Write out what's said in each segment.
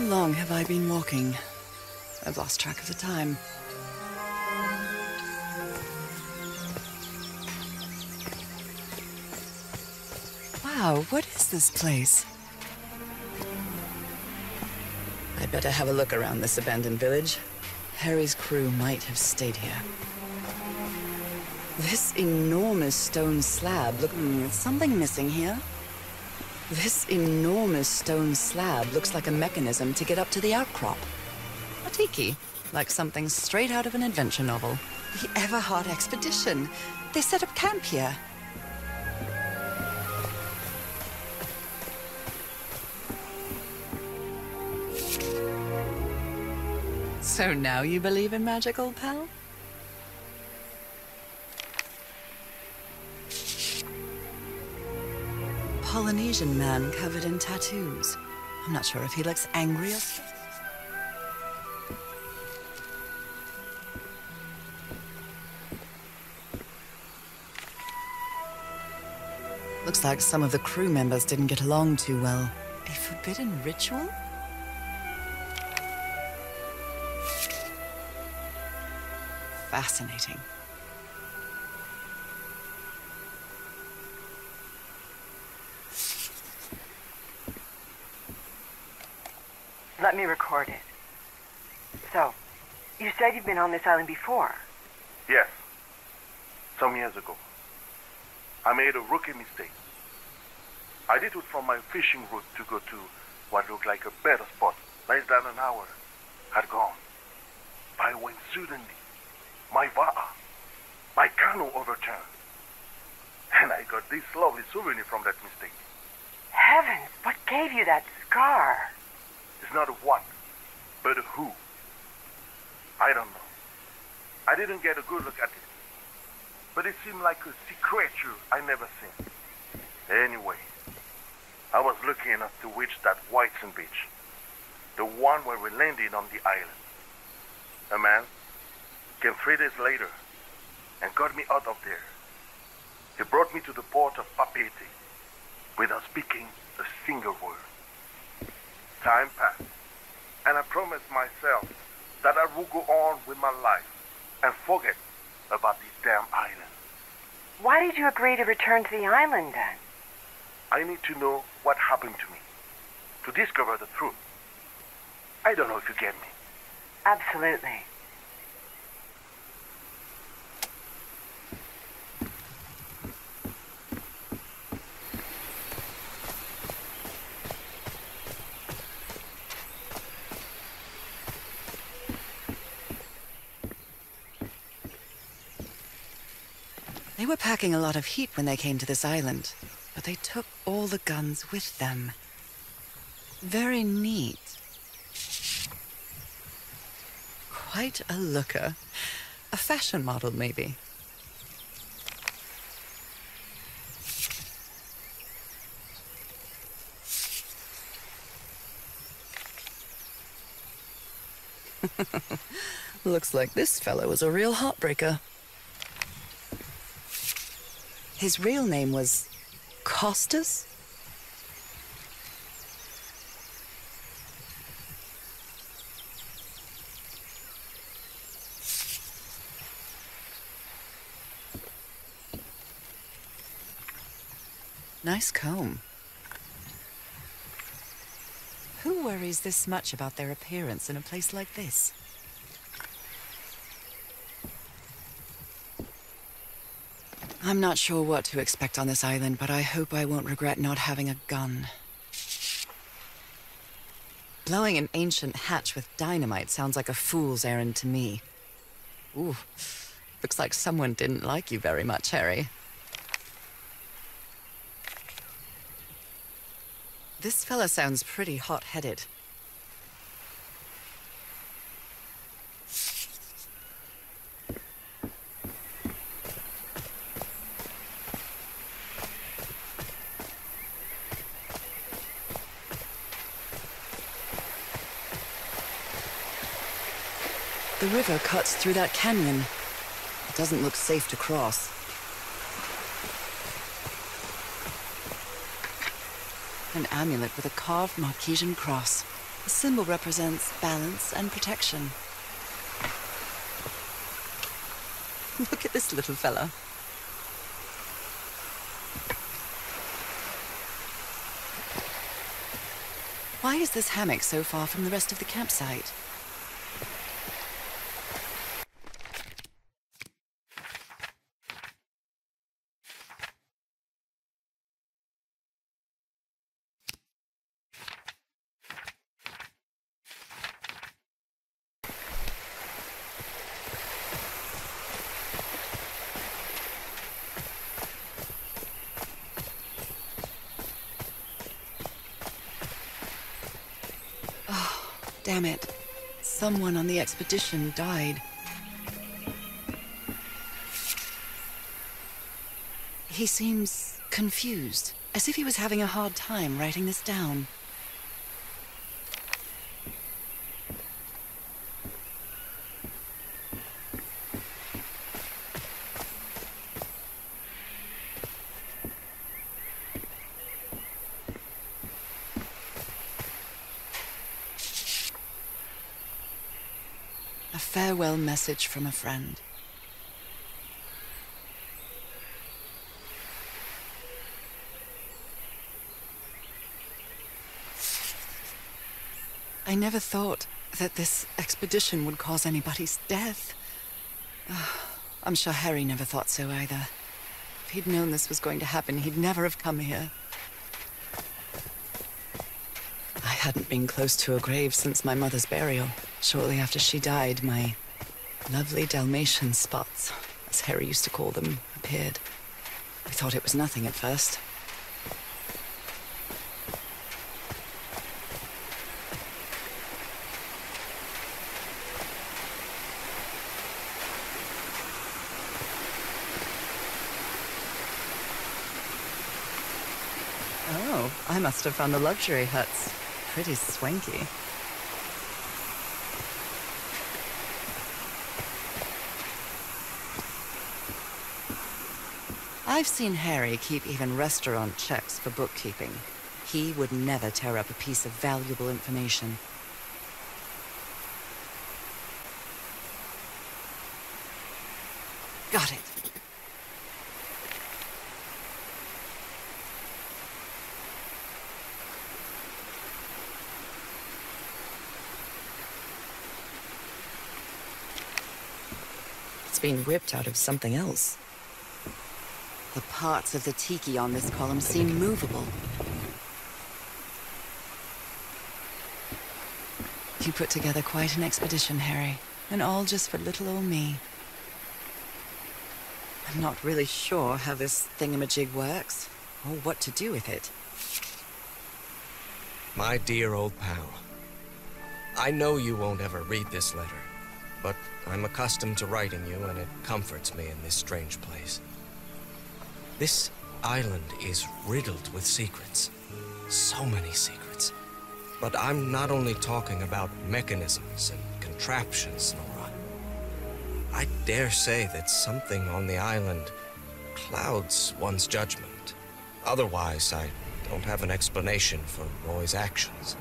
How long have I been walking? I've lost track of the time. Wow, what is this place? I'd better have a look around this abandoned village. Harry's crew might have stayed here. This enormous stone slab, look, hmm, something missing here. This enormous stone slab looks like a mechanism to get up to the outcrop. A tiki, like something straight out of an adventure novel. The Everhart expedition. They set up camp here. So now you believe in magical pal? Polynesian man covered in tattoos. I'm not sure if he looks angry or... Looks like some of the crew members didn't get along too well. A forbidden ritual? Fascinating. Let me record it. So, you said you've been on this island before. Yes. Some years ago. I made a rookie mistake. I did it from my fishing route to go to what looked like a better spot. Less than an hour had gone. But when suddenly, my va'a, my canoe overturned. And I got this lovely souvenir from that mistake. Heavens, what gave you that scar? It's not a what, but a who. I don't know. I didn't get a good look at it. But it seemed like a sea creature I never seen. Anyway, I was lucky enough to reach that Whitesand beach. The one where we landed on the island. A man came three days later and got me out of there. He brought me to the port of Papeete without speaking a single word. Time passed, and I promised myself that I would go on with my life and forget about this damn island. Why did you agree to return to the island then? I need to know what happened to me, to discover the truth. I don't know if you get me. Absolutely. Were packing a lot of heat when they came to this island, but they took all the guns with them. Very neat. Quite a looker. A fashion model, maybe. Looks like this fellow was a real heartbreaker. His real name was Costas? Nice comb. Who worries this much about their appearance in a place like this? I'm not sure what to expect on this island, but I hope I won't regret not having a gun. Blowing an ancient hatch with dynamite sounds like a fool's errand to me. Ooh, looks like someone didn't like you very much, Harry. This fella sounds pretty hot-headed. The river cuts through that canyon. It doesn't look safe to cross. An amulet with a carved Marquesan cross. The symbol represents balance and protection. Look at this little fella. Why is this hammock so far from the rest of the campsite? Damn it. Someone on the expedition died. He seems confused, as if he was having a hard time writing this down. A farewell message from a friend. I never thought that this expedition would cause anybody's death. Ah, I'm sure Harry never thought so either. If he'd known this was going to happen, he'd never have come here. I hadn't been close to a grave since my mother's burial. Shortly after she died, my lovely Dalmatian spots, as Harry used to call them, appeared. I thought it was nothing at first. Oh, I must have found the luxury huts. Pretty swanky. I've seen Harry keep even restaurant checks for bookkeeping. He would never tear up a piece of valuable information. Got it. It's been ripped out of something else. The parts of the tiki on this column seem movable. You put together quite an expedition, Harry. And all just for little old me. I'm not really sure how this thingamajig works, or what to do with it. My dear old pal, I know you won't ever read this letter, but I'm accustomed to writing you, and it comforts me in this strange place. This island is riddled with secrets. So many secrets. But I'm not only talking about mechanisms and contraptions, Norah. I dare say that something on the island clouds one's judgment. Otherwise, I don't have an explanation for Roy's actions.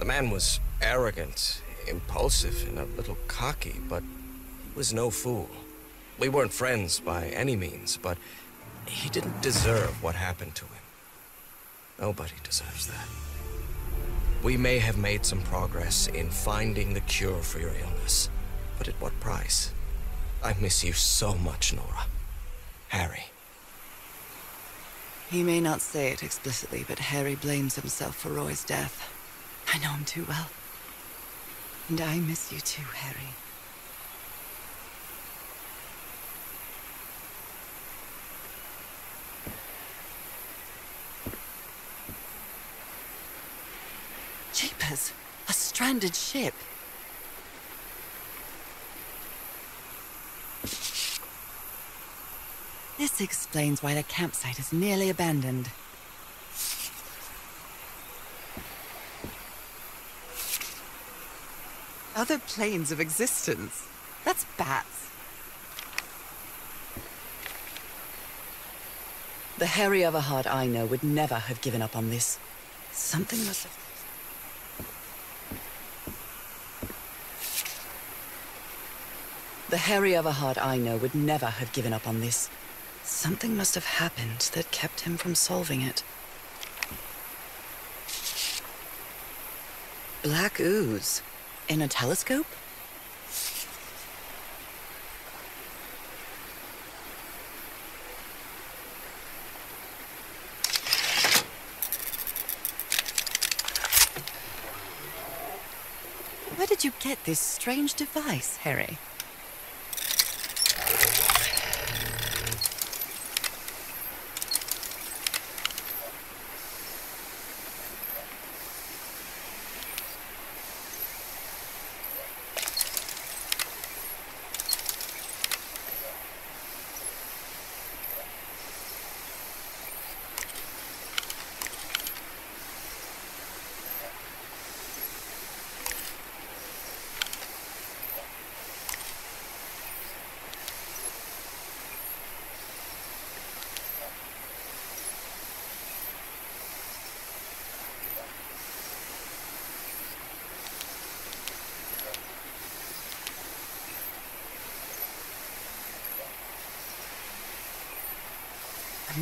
The man was arrogant, impulsive, and a little cocky, but he was no fool. We weren't friends by any means, but he didn't deserve what happened to him. Nobody deserves that. We may have made some progress in finding the cure for your illness, but at what price? I miss you so much, Norah. Harry. He may not say it explicitly, but Harry blames himself for Roy's death. I know him too well. And I miss you too, Harry. Ship! This explains why the campsite is nearly abandoned. Other planes of existence? That's bats. The Harry Everhart I know would never have given up on this. Something must have... The Harry Everhart I know would never have given up on this. Something must have happened that kept him from solving it. Black ooze. In a telescope? Where did you get this strange device, Harry?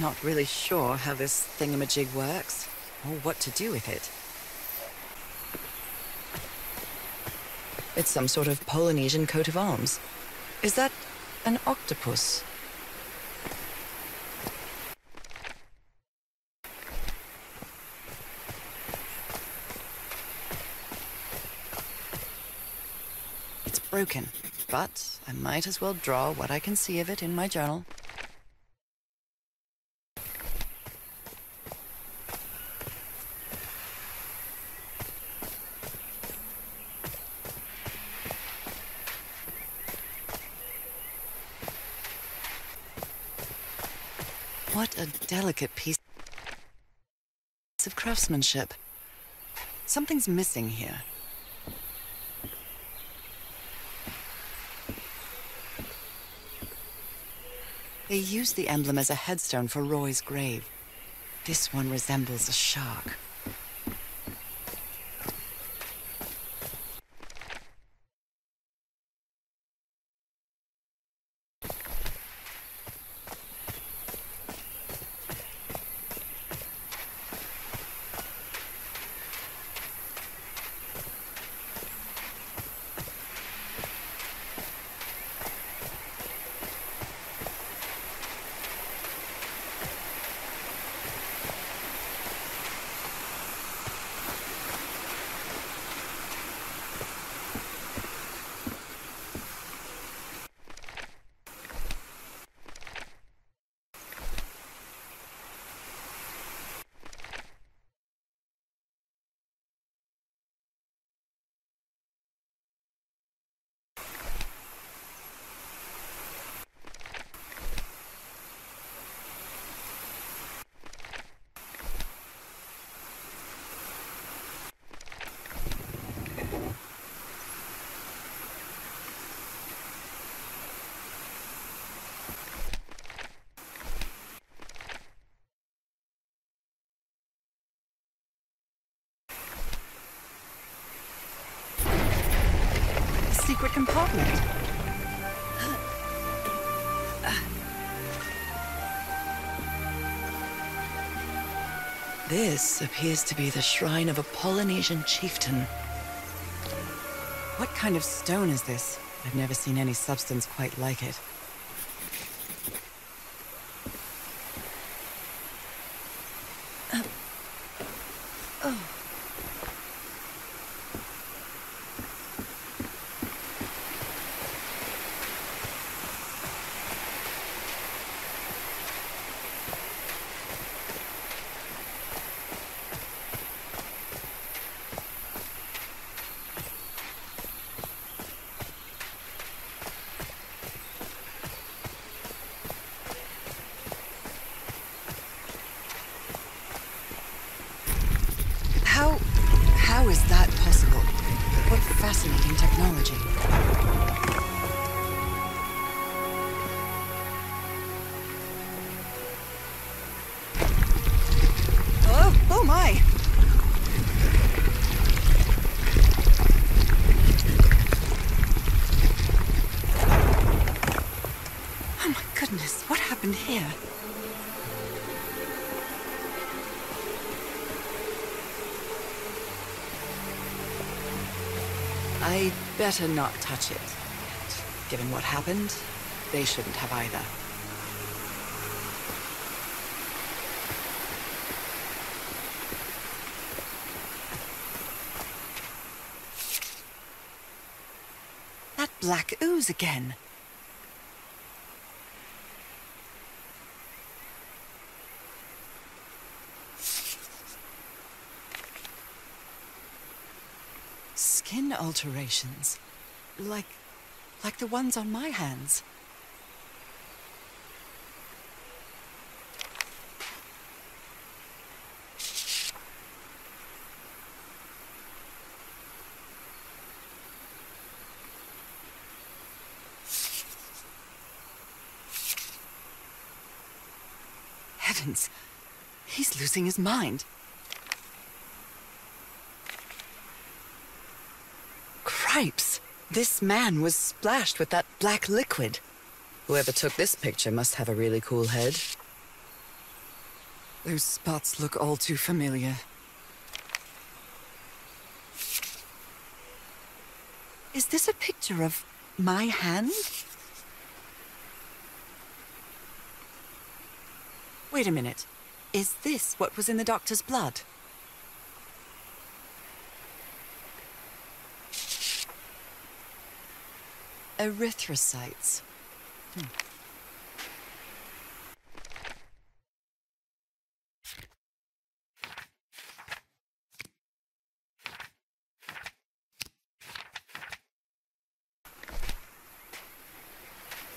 Not really sure how this thingamajig works, or what to do with it. It's some sort of Polynesian coat of arms. Is that an octopus? It's broken, but I might as well draw what I can see of it in my journal. What a delicate piece of craftsmanship. Something's missing here. They used the emblem as a headstone for Roy's grave. This one resembles a shark. Compartment. This appears to be the shrine of a Polynesian chieftain. What kind of stone is this? I've never seen any substance quite like it. Goodness, what happened here? I'd better not touch it. Given what happened, they shouldn't have either. That black ooze again. Alterations. Like... like the ones on my hands. Heavens! He's losing his mind. Cripes! This man was splashed with that black liquid. Whoever took this picture must have a really cool head. Those spots look all too familiar. Is this a picture of my hand? Wait a minute. Is this what was in the doctor's blood? Erythrocytes. Hmm.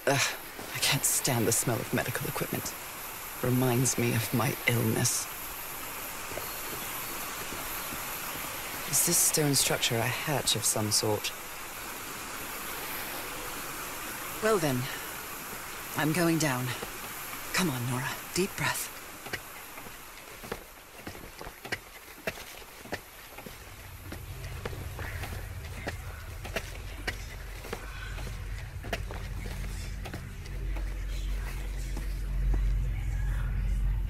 Ugh, I can't stand the smell of medical equipment. Reminds me of my illness. Is this stone structure a hatch of some sort? Well then, I'm going down. Come on, Norah. Deep breath.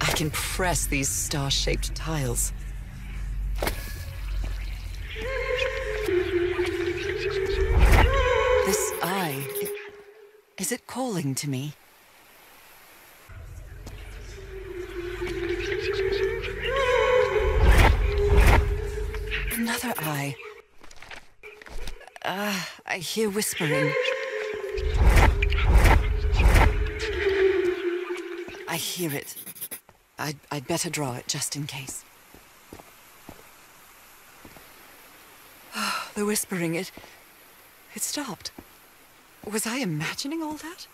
I can press these star-shaped tiles. Calling to me? Another eye. Ah, I hear whispering. I hear it. I'd, I'd better draw it just in case. the whispering, it. it stopped. Was I imagining all that?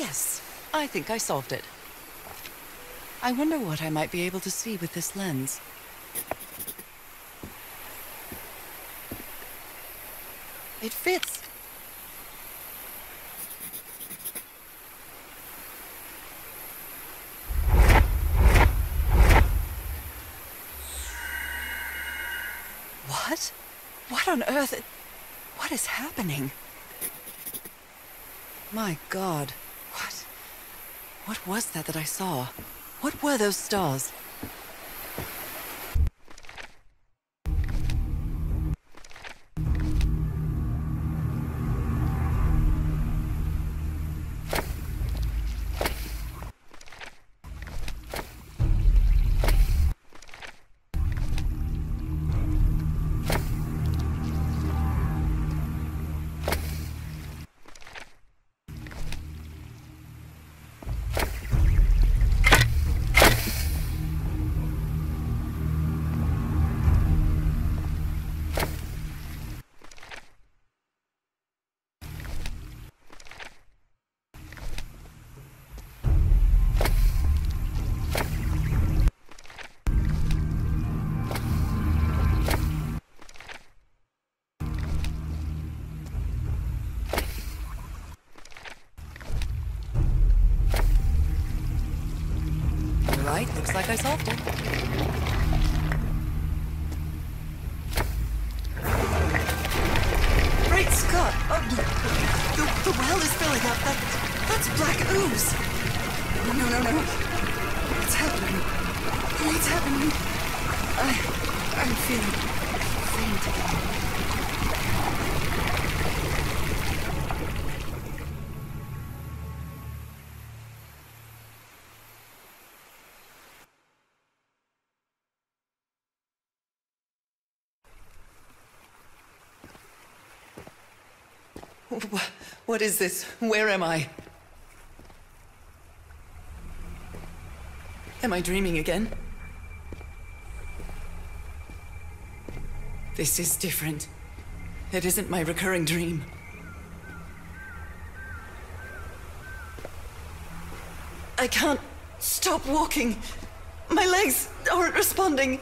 Yes, I think I solved it. I wonder what I might be able to see with this lens. It fits. What? What on earth? What is happening? My god. What? Was that that I saw? What were those stars? Like I solved it. Great Scott! Oh, the, the well is filling up. That, that's black ooze. No, no, no. What's happening? What's happening? I, I'm feeling faint What is this? Where am I? Am I dreaming again? This is different. It isn't my recurring dream. I can't stop walking. My legs aren't responding.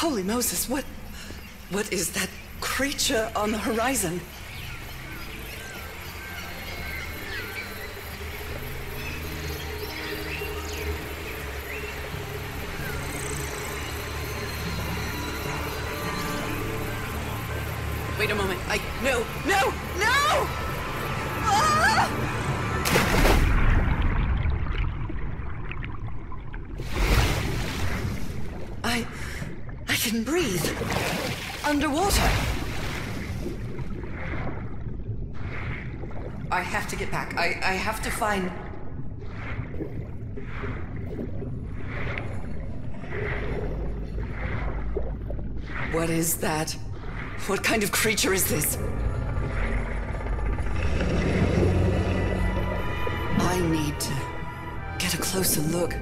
Holy Moses, what. What is that creature on the horizon? Breathe. Underwater. I have to get back. I, I have to find. What is that? What kind of creature is this? I need to get a closer look.